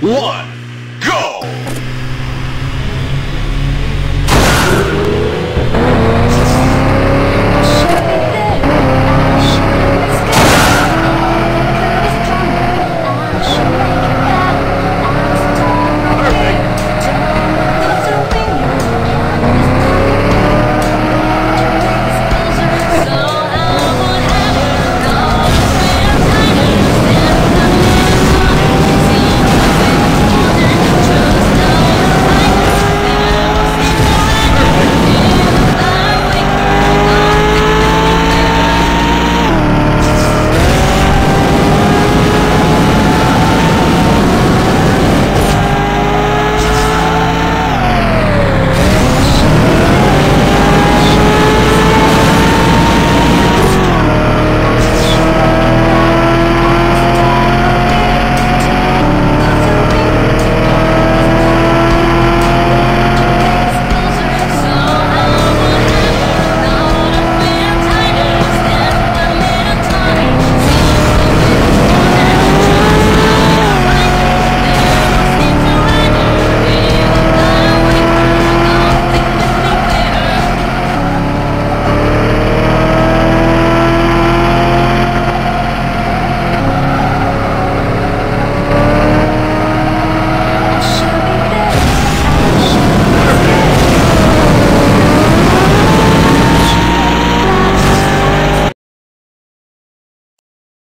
one.